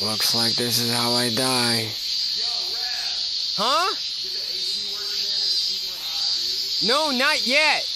Looks like this is how I die. Huh? No, not yet.